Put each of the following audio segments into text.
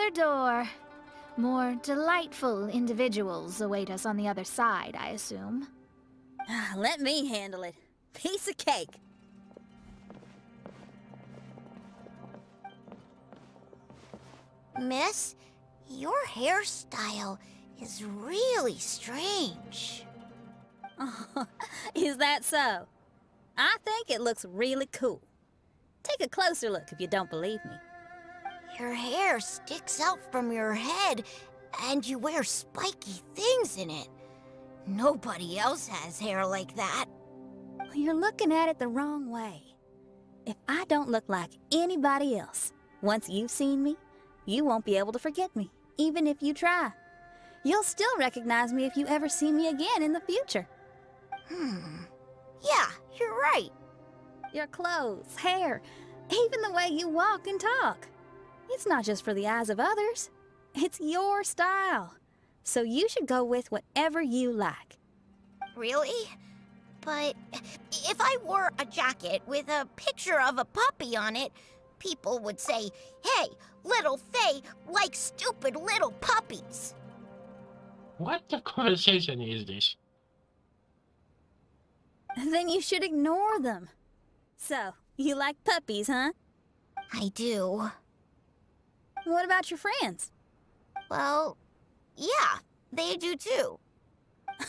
Another door. More delightful individuals await us on the other side, I assume. Ah, let me handle it. Piece of cake. Miss, your hairstyle is really strange. Oh, is that so? I think it looks really cool. Take a closer look if you don't believe me. Your hair sticks out from your head, and you wear spiky things in it. Nobody else has hair like that. You're looking at it the wrong way. If I don't look like anybody else, once you've seen me, you won't be able to forget me, even if you try. You'll still recognize me if you ever see me again in the future. Hmm. Yeah, you're right. Your clothes, hair, even the way you walk and talk. It's not just for the eyes of others. It's your style. So you should go with whatever you like. Really? But if I wore a jacket with a picture of a puppy on it, people would say, hey, little Faye likes stupid little puppies. What the conversation is this? Then you should ignore them. So, you like puppies, huh? I do. What about your friends? Well, yeah, they do too.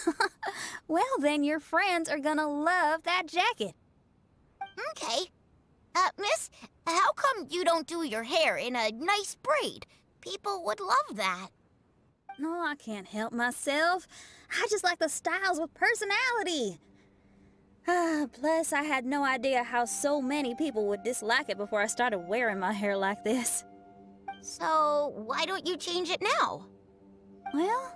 well, then your friends are gonna love that jacket. Okay. Uh, miss, how come you don't do your hair in a nice braid? People would love that. No, I can't help myself. I just like the styles with personality. Ah, plus, I had no idea how so many people would dislike it before I started wearing my hair like this. So, why don't you change it now? Well,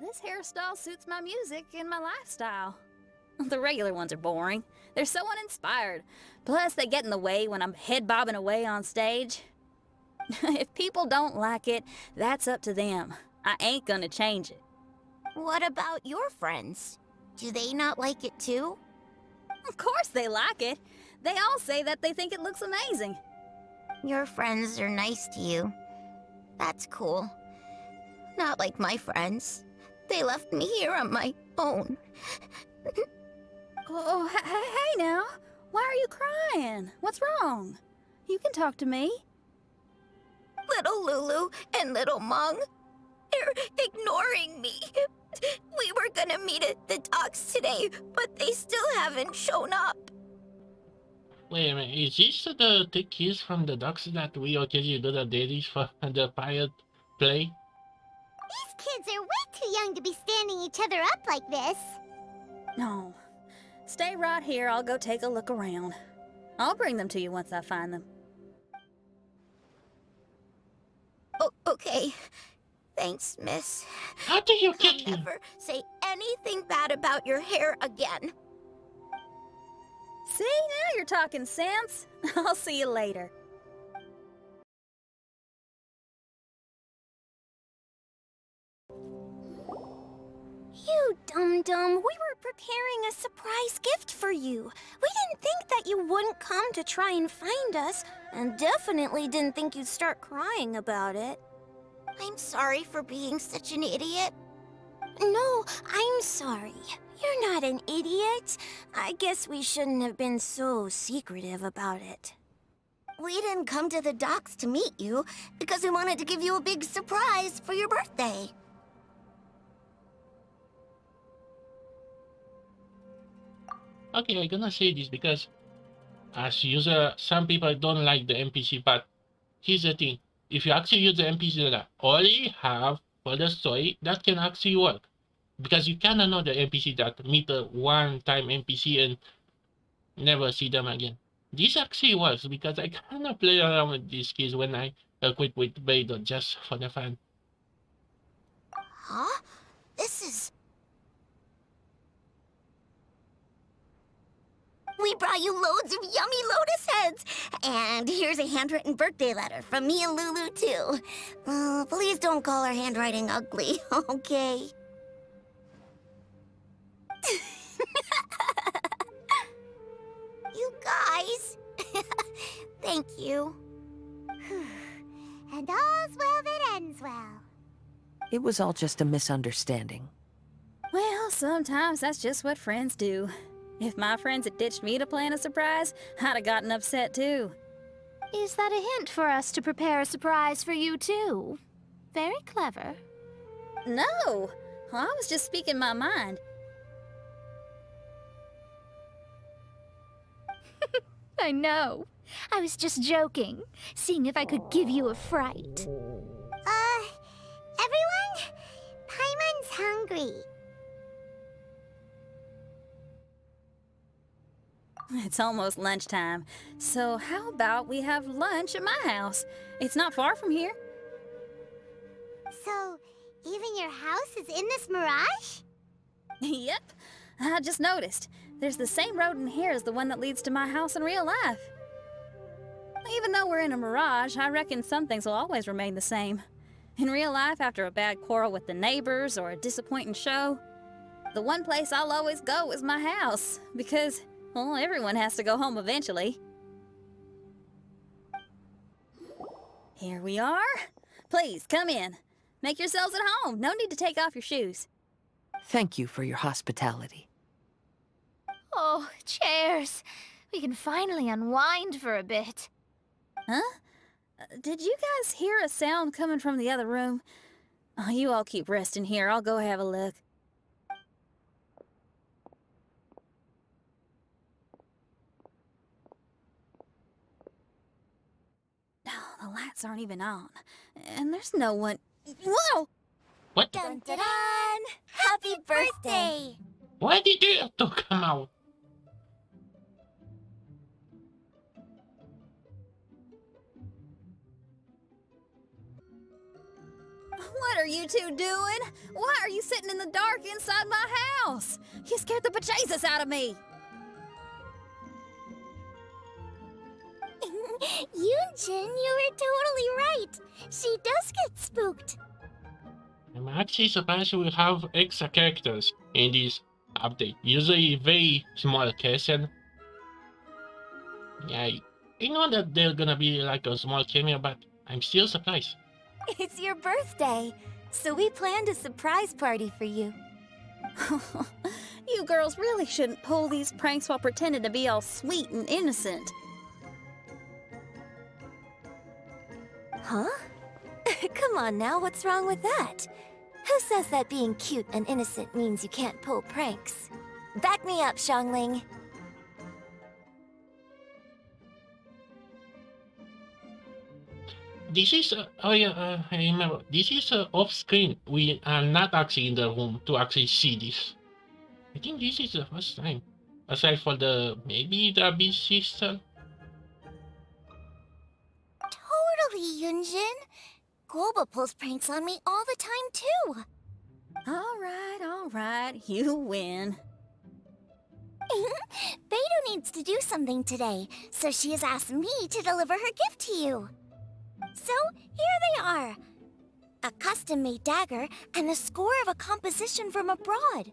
this hairstyle suits my music and my lifestyle. The regular ones are boring. They're so uninspired. Plus, they get in the way when I'm head bobbing away on stage. if people don't like it, that's up to them. I ain't gonna change it. What about your friends? Do they not like it too? Of course they like it. They all say that they think it looks amazing. Your friends are nice to you. That's cool. Not like my friends. They left me here on my own. oh, hey now. Why are you crying? What's wrong? You can talk to me. Little Lulu and little Mung, they're ignoring me. We were gonna meet at the docks today, but they still haven't shown up. Wait a minute, is this the, the kids from the docks that we occasionally do the dailies for the pirate play? These kids are way too young to be standing each other up like this. No. Stay right here, I'll go take a look around. I'll bring them to you once I find them. Oh, okay. Thanks, miss. How do you get I'll never say anything bad about your hair again. See, now you're talking sense. I'll see you later. You dum-dum, we were preparing a surprise gift for you. We didn't think that you wouldn't come to try and find us, and definitely didn't think you'd start crying about it. I'm sorry for being such an idiot. No, I'm sorry. You're not an idiot. I guess we shouldn't have been so secretive about it. We didn't come to the docks to meet you because we wanted to give you a big surprise for your birthday. Okay, I'm gonna say this because as user, some people don't like the NPC, but here's the thing. If you actually use the NPC that I already have for the story, that can actually work. Because you kinda know the NPC that meet a one-time NPC and never see them again. This actually works because I kinda play around with these keys when I equip with Beidou just for the fun. Huh? This is... We brought you loads of yummy lotus heads! And here's a handwritten birthday letter from me and Lulu, too. Uh, please don't call our handwriting ugly, okay? you guys! Thank you. And all's well that ends well. It was all just a misunderstanding. Well, sometimes that's just what friends do. If my friends had ditched me to plan a surprise, I'd have gotten upset too. Is that a hint for us to prepare a surprise for you, too? Very clever. No! I was just speaking my mind. I know. I was just joking, seeing if I could give you a fright. Uh, everyone? Paimon's hungry. It's almost lunchtime, so how about we have lunch at my house? It's not far from here. So, even your house is in this mirage? yep, I just noticed. There's the same road in here as the one that leads to my house in real life. Even though we're in a mirage, I reckon some things will always remain the same. In real life, after a bad quarrel with the neighbors or a disappointing show, the one place I'll always go is my house, because, well, everyone has to go home eventually. Here we are. Please, come in. Make yourselves at home. No need to take off your shoes. Thank you for your hospitality. Oh, chairs. We can finally unwind for a bit. Huh? Uh, Did you guys hear a sound coming from the other room? Oh, you all keep resting here. I'll go have a look. No, the lights aren't even on. And there's no one. Whoa! What? Dun dun dun! Happy birthday! Why did you have to come out? What are you two doing? Why are you sitting in the dark inside my house? You scared the bejesus out of me. Yunjin, you were totally right. She does get spooked. I'm actually surprised we have extra characters in this update. Usually very small castle. Yeah, I- I know that they're gonna be like a small cameo, but I'm still surprised. It's your birthday, so we planned a surprise party for you. you girls really shouldn't pull these pranks while pretending to be all sweet and innocent. Huh? Come on now, what's wrong with that? Who says that being cute and innocent means you can't pull pranks? Back me up, Xiangling. This is, uh, oh yeah, uh, I remember. This is uh, off screen. We are not actually in the room to actually see this. I think this is the first time. Aside for the, maybe the big sister. Totally, Yunjin. Guoba pulls pranks on me all the time, too. All right, all right, you win. Beidou needs to do something today, so she has asked me to deliver her gift to you. So, here they are. A custom-made dagger and a score of a composition from abroad.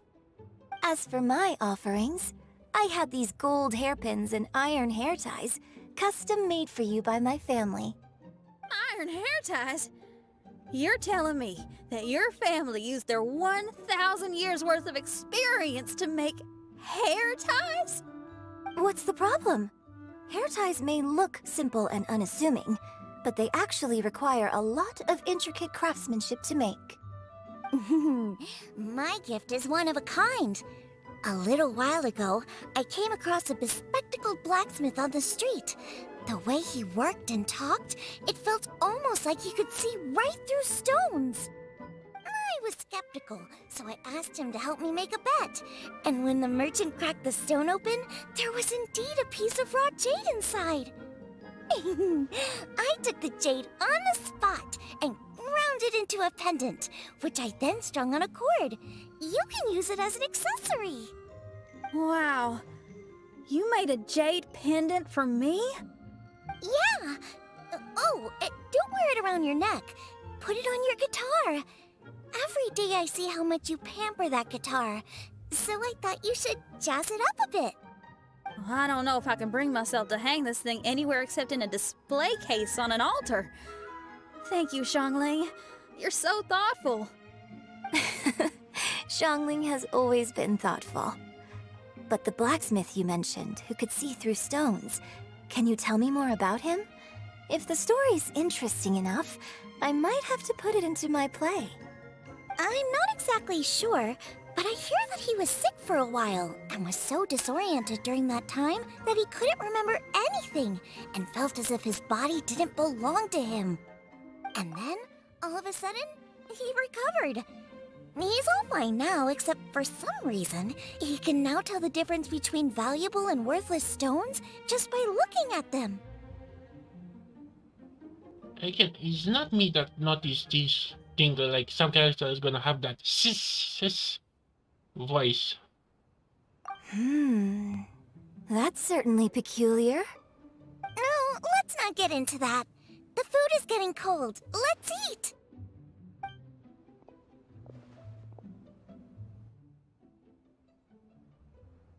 As for my offerings, I had these gold hairpins and iron hair ties, custom made for you by my family. Iron hair ties? You're telling me that your family used their 1,000 years worth of experience to make hair ties? What's the problem? Hair ties may look simple and unassuming, but they actually require a lot of intricate craftsmanship to make. My gift is one of a kind. A little while ago, I came across a bespectacled blacksmith on the street. The way he worked and talked, it felt almost like he could see right through stones. I was skeptical, so I asked him to help me make a bet. And when the merchant cracked the stone open, there was indeed a piece of raw jade inside. I took the jade on the spot and ground it into a pendant, which I then strung on a cord. You can use it as an accessory. Wow. You made a jade pendant for me? Yeah. Oh, uh, don't wear it around your neck. Put it on your guitar. Every day I see how much you pamper that guitar. So I thought you should jazz it up a bit. Well, I don't know if I can bring myself to hang this thing anywhere except in a display case on an altar. Thank you, Xiangling. You're so thoughtful. Xiangling has always been thoughtful. But the blacksmith you mentioned, who could see through stones, can you tell me more about him? If the story's interesting enough, I might have to put it into my play. I'm not exactly sure, but I hear that he was sick for a while and was so disoriented during that time that he couldn't remember anything and felt as if his body didn't belong to him. And then, all of a sudden, he recovered. He's all fine now, except for some reason, he can now tell the difference between valuable and worthless stones just by looking at them. Again, it's not me that noticed this thing like some character is gonna have that sis sis voice. Hmm. That's certainly peculiar. No, let's not get into that. The food is getting cold. Let's eat!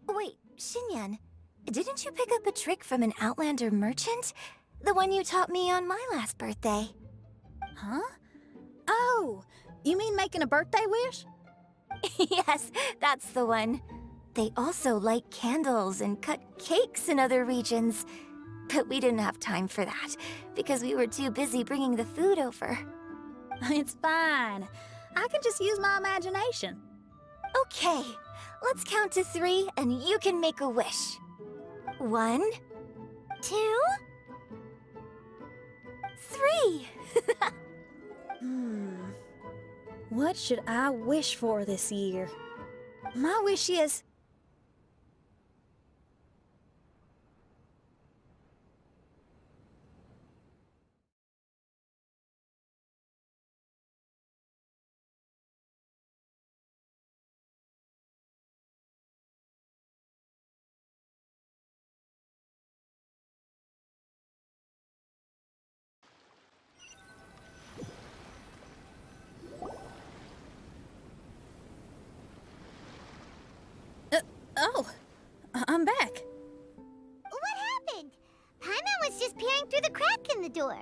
Wait, Xinyan, didn't you pick up a trick from an Outlander merchant? The one you taught me on my last birthday. Huh? Oh, you mean making a birthday wish? yes, that's the one. They also light candles and cut cakes in other regions. But we didn't have time for that, because we were too busy bringing the food over. It's fine. I can just use my imagination. Okay, let's count to three and you can make a wish. One, two, three. Hmm. What should I wish for this year? My wish is. Oh, I- I'm back. What happened? Paimon was just peering through the crack in the door.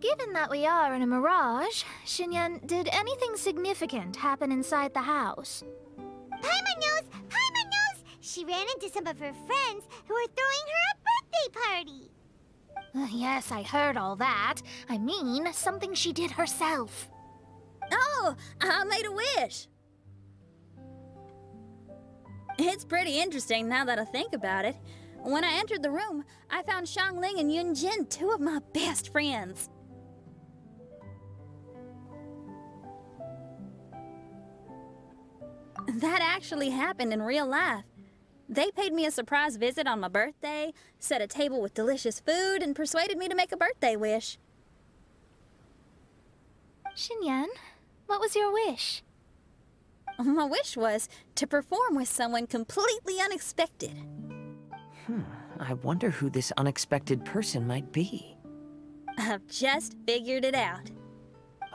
Given that we are in a mirage, Xinyan, did anything significant happen inside the house? Paimon knows! Paimon knows! She ran into some of her friends who were throwing her a birthday party. Uh, yes, I heard all that. I mean, something she did herself. Oh, I made a wish. It's pretty interesting now that I think about it. When I entered the room, I found Xiangling and Yun Jin, two of my best friends. That actually happened in real life. They paid me a surprise visit on my birthday, set a table with delicious food, and persuaded me to make a birthday wish. Xinyan, what was your wish? My wish was to perform with someone completely unexpected. Hmm, I wonder who this unexpected person might be. I've just figured it out.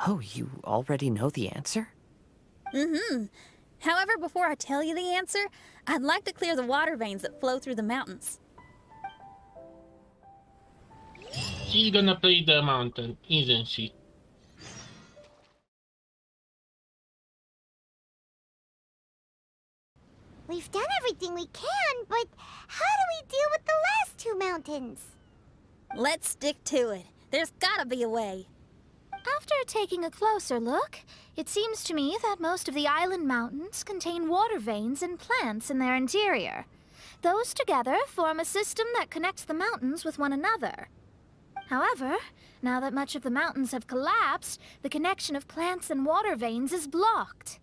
Oh, you already know the answer? Mm-hmm. However, before I tell you the answer, I'd like to clear the water veins that flow through the mountains. She's gonna play the mountain, isn't she? We've done everything we can, but how do we deal with the last two mountains? Let's stick to it. There's gotta be a way. After taking a closer look, it seems to me that most of the island mountains contain water veins and plants in their interior. Those together form a system that connects the mountains with one another. However, now that much of the mountains have collapsed, the connection of plants and water veins is blocked.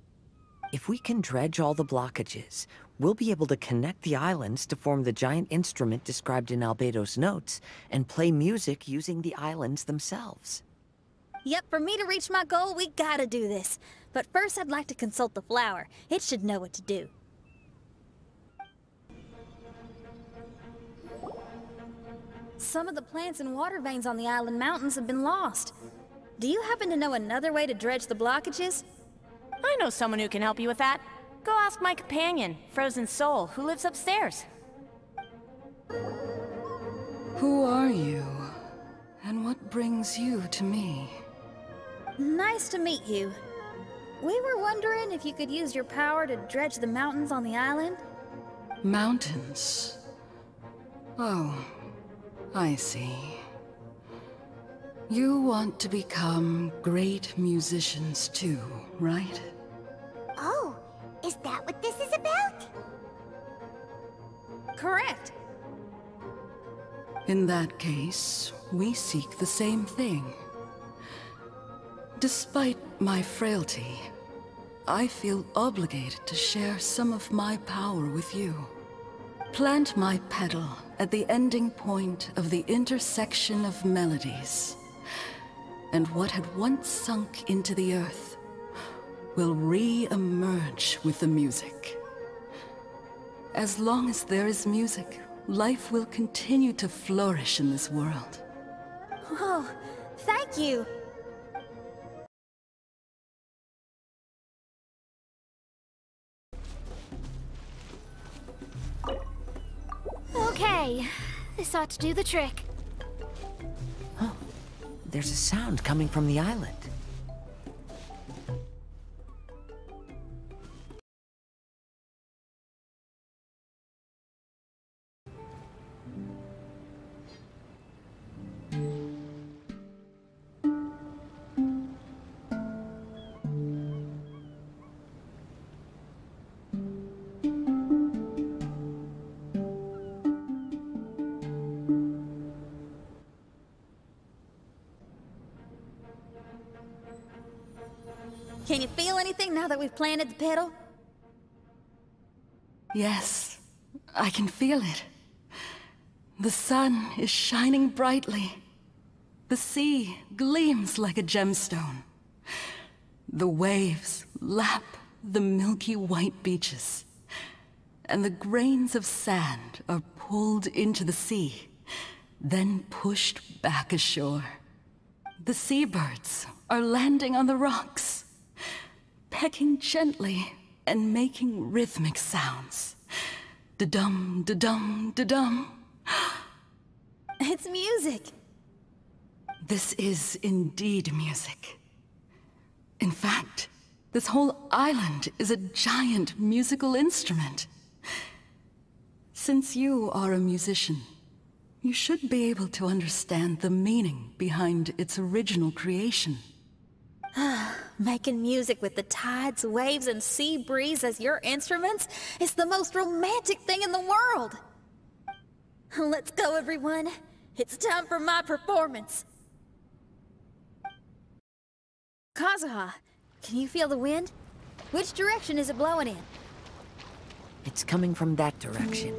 If we can dredge all the blockages, we'll be able to connect the islands to form the giant instrument described in Albedo's notes and play music using the islands themselves. Yep, for me to reach my goal, we gotta do this. But first, I'd like to consult the flower. It should know what to do. Some of the plants and water veins on the island mountains have been lost. Do you happen to know another way to dredge the blockages? I know someone who can help you with that. Go ask my companion, Frozen Soul, who lives upstairs. Who are you? And what brings you to me? Nice to meet you. We were wondering if you could use your power to dredge the mountains on the island. Mountains? Oh, I see. You want to become great musicians too, right? Oh, is that what this is about? Correct. In that case, we seek the same thing. Despite my frailty, I feel obligated to share some of my power with you. Plant my petal at the ending point of the intersection of melodies. And what had once sunk into the earth will re-emerge with the music. As long as there is music, life will continue to flourish in this world. Oh, thank you. Okay, this ought to do the trick. There's a sound coming from the island. Planted the petal? Yes, I can feel it. The sun is shining brightly. The sea gleams like a gemstone. The waves lap the milky white beaches. And the grains of sand are pulled into the sea, then pushed back ashore. The seabirds are landing on the rocks, pecking gently and making rhythmic sounds. Da-dum, da-dum, da-dum. It's music. This is indeed music. In fact, this whole island is a giant musical instrument. Since you are a musician, you should be able to understand the meaning behind its original creation. Making music with the tides, waves, and sea breeze as your instruments is the most romantic thing in the world. Let's go, everyone. It's time for my performance. Kazuha, can you feel the wind? Which direction is it blowing in? It's coming from that direction.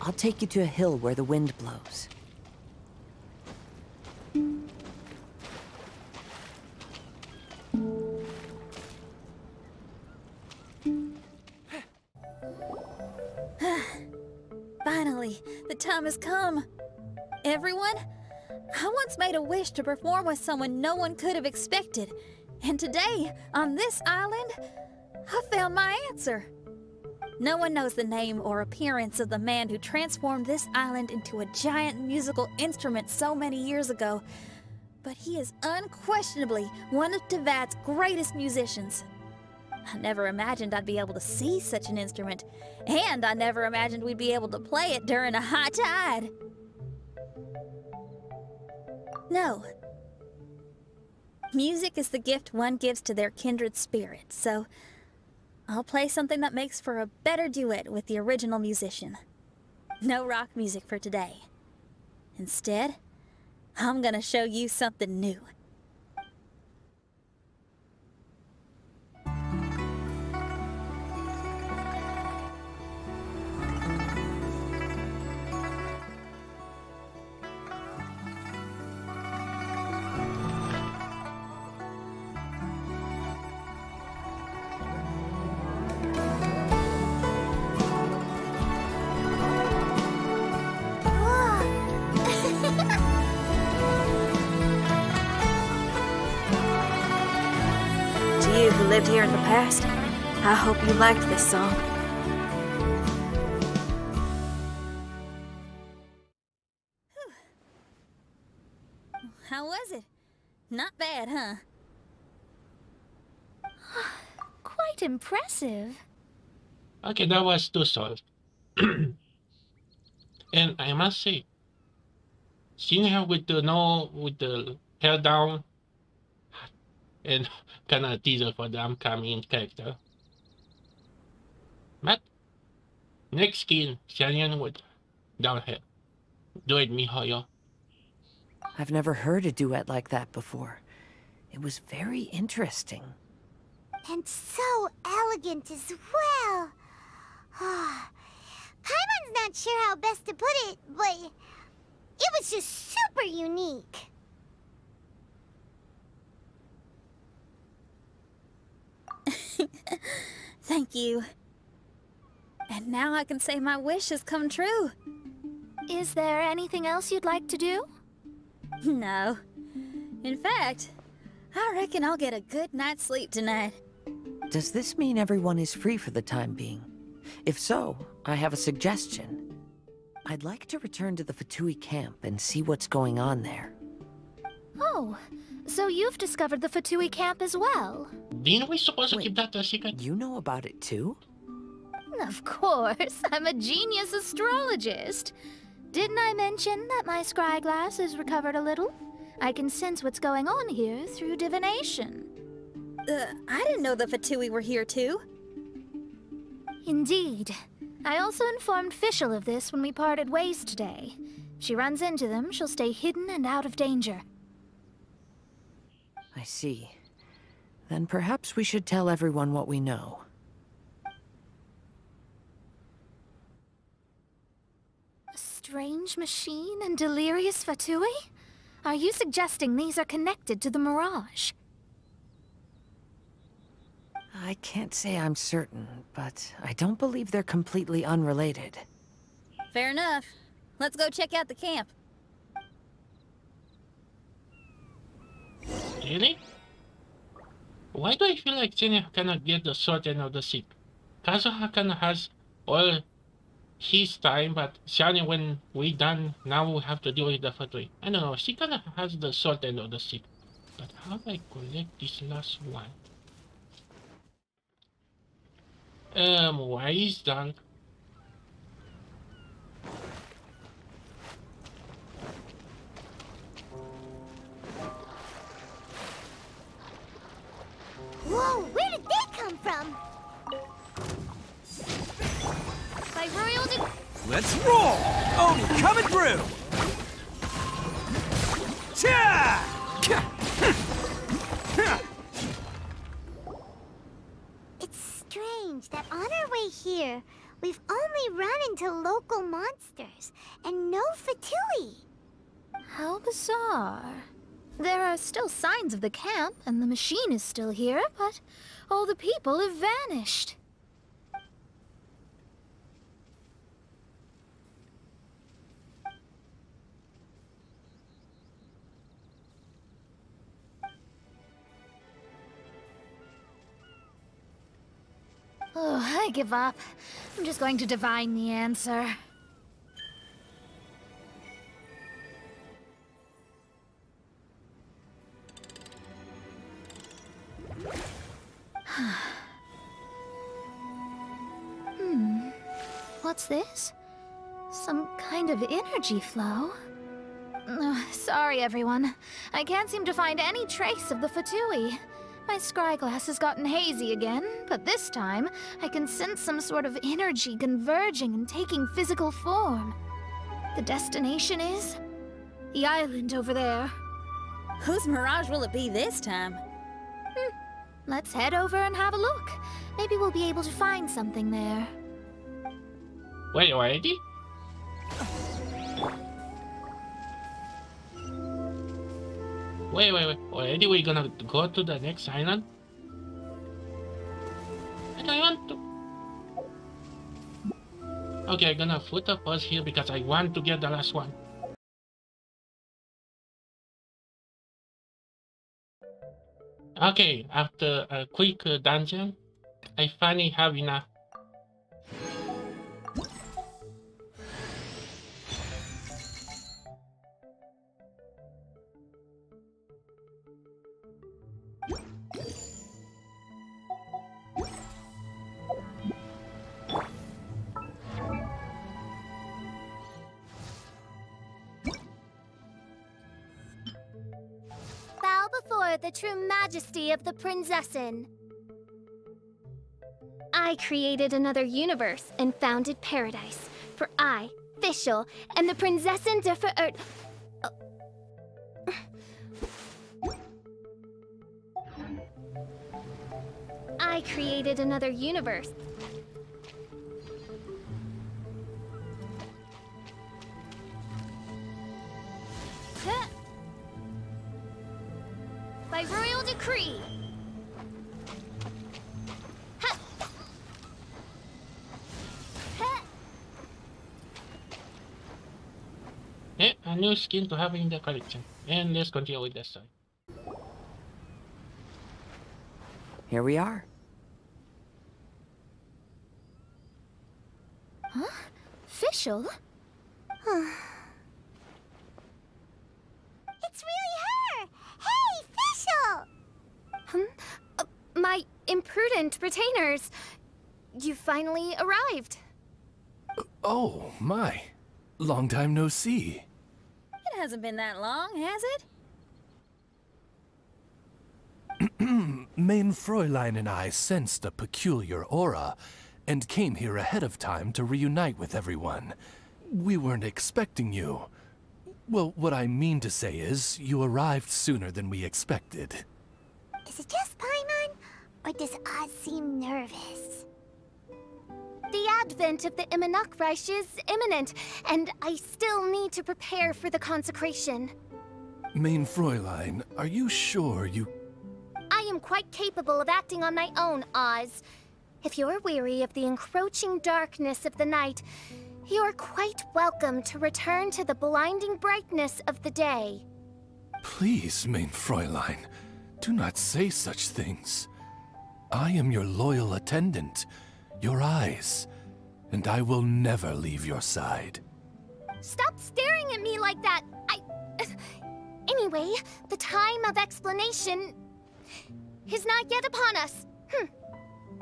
I'll take you to a hill where the wind blows. Finally, the time has come. Everyone, I once made a wish to perform with someone no one could have expected. And today, on this island, I found my answer. No one knows the name or appearance of the man who transformed this island into a giant musical instrument so many years ago, but he is unquestionably one of Teyvat's greatest musicians. I never imagined I'd be able to see such an instrument, and I never imagined we'd be able to play it during a high tide. No. Music is the gift one gives to their kindred spirit, so I'll play something that makes for a better duet with the original musician. No rock music for today. Instead, I'm gonna show you something new. You who lived here in the past, I hope you liked this song. How was it? Not bad, huh? Quite impressive. Okay, that was two souls. and I must say, seeing her with the no with the hair down and kind of teaser for the upcoming character. But next skin, Shannon with down hair. Do it, mihoyo. I've never heard a duet like that before. It was very interesting. And so elegant as well. Ah, Paimon's not sure how best to put it, but it was just super unique. Thank you. And now I can say my wish has come true. Is there anything else you'd like to do? No. In fact, I reckon I'll get a good night's sleep tonight. Does this mean everyone is free for the time being? If so, I have a suggestion. I'd like to return to the Fatui camp and see what's going on there. Oh, so you've discovered the Fatui camp as well? Didn't we supposed to keep that a secret? You know about it too? Of course, I'm a genius astrologist. Didn't I mention that my scry glass is recovered a little? I can sense what's going on here through divination. Uh, I didn't know the Fatui were here too. Indeed. I also informed Fischl of this when we parted ways today. If she runs into them, she'll stay hidden and out of danger. I see. Then perhaps we should tell everyone what we know. A strange machine and delirious Fatui? Are you suggesting these are connected to the Mirage? I can't say I'm certain, but I don't believe they're completely unrelated. Fair enough. Let's go check out the camp. Really? Why do I feel like Senior cannot get the short end of the stick? Kazuha kinda has all his time, but Shani, when we done, now we have to deal with the Fatui. I don't know, she kinda has the short end of the stick. But how do I collect this last one? Um, why is that? Let's roll! Oni coming through! Cha! It's strange that on our way here, we've only run into local monsters and no Fatui. How bizarre. There are still signs of the camp, and the machine is still here, but all the people have vanished. Oh, I give up. I'm just going to divine the answer. hmm. What's this? Some kind of energy flow? Ugh, sorry, everyone. I can't seem to find any trace of the Fatui. My scry glass has gotten hazy again, but this time I can sense some sort of energy converging and taking physical form. The destination is the island over there. Whose mirage will it be this time? Hmm, let's head over and have a look. Maybe we'll be able to find something there. Wait, already? Wait, wait, wait. Already we're gonna go to the next island? I want to. Okay, I'm gonna put a pause here because I want to get the last one. Okay, after a quick uh, dungeon, I finally have enough. Majesty of the Prinzessin. I created another universe and founded paradise. For I, Fischl, and the Prinzessin de Ver... Uh. I created another universe. By royal decree. Ha. Ha. Eh, a new skin to have in the collection. And let's continue with this side. Here we are. Huh? Fischl? It's really her! Hey, Fischl! Hmm? Uh, my imprudent retainers. You finally arrived. Oh, my. Long time no see. It hasn't been that long, has it? Mein Fräulein and I sensed a peculiar aura and came here ahead of time to reunite with everyone. We weren't expecting you. Well, what I mean to say is, you arrived sooner than we expected. Is it just Paimon? Or does Oz seem nervous? The advent of the Immernachtreich is imminent, and I still need to prepare for the consecration. Mein Fräulein, are you sure you... I am quite capable of acting on my own, Oz. If you're weary of the encroaching darkness of the night, you are quite welcome to return to the blinding brightness of the day. Please, Mein Fräulein, do not say such things. I am your loyal attendant, your eyes, and I will never leave your side. Stop staring at me like that! I... Anyway, the time of explanation is not yet upon us. Hm.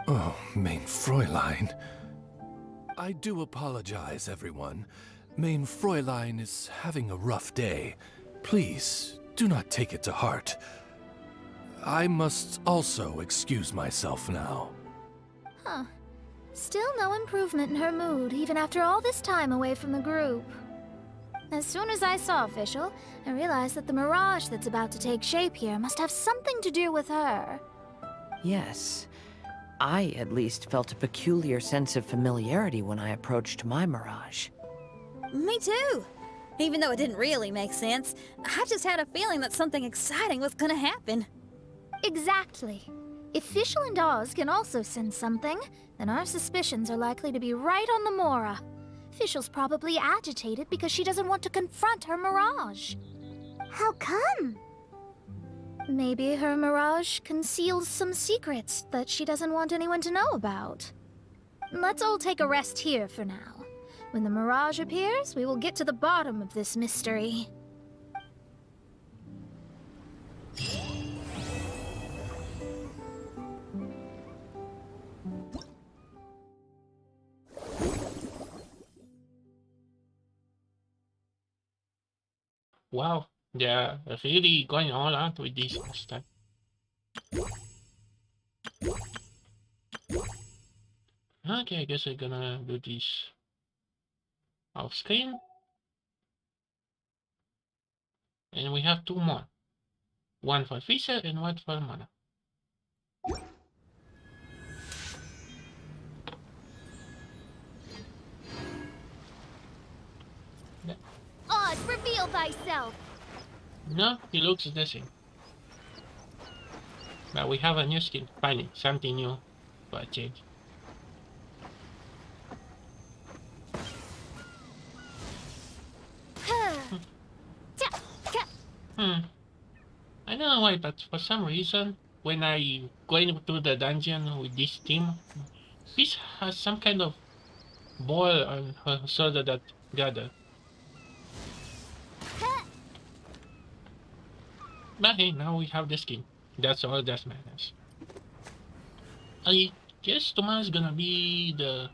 Oh, Mein Fräulein. I do apologize, everyone. Mein Fräulein is having a rough day. Please, do not take it to heart. I must also excuse myself now. Huh. Still no improvement in her mood, even after all this time away from the group. As soon as I saw Fischl, I realized that the mirage that's about to take shape here must have something to do with her. Yes. I, at least, felt a peculiar sense of familiarity when I approached my mirage. Me too. Even though it didn't really make sense, I just had a feeling that something exciting was gonna happen. Exactly. If Fischl and Oz can also sense something, then our suspicions are likely to be right on the Mora. Fischl's probably agitated because she doesn't want to confront her mirage. How come? Maybe her mirage conceals some secrets that she doesn't want anyone to know about. Let's all take a rest here for now. When the mirage appears, we will get to the bottom of this mystery. Wow, they're really going all out with this time. Okay, I guess I'm gonna do this off screen. And we have two more. One for Fischl and one for Mona. Reveal thyself! No, he looks the same. But we have a new skin, finally, something new for a change. Hmm. I don't know why, but for some reason, when I going to the dungeon with this team, Fischl has some kind of ball on her shoulder that gather. But hey, now we have the skin. That's all that matters. I guess tomorrow is gonna be the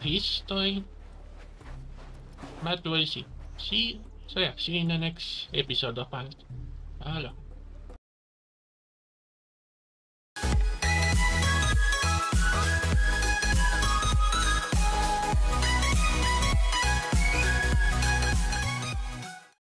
peace story. But we'll see. See, so yeah, see you in the next episode of Pilot. Hello.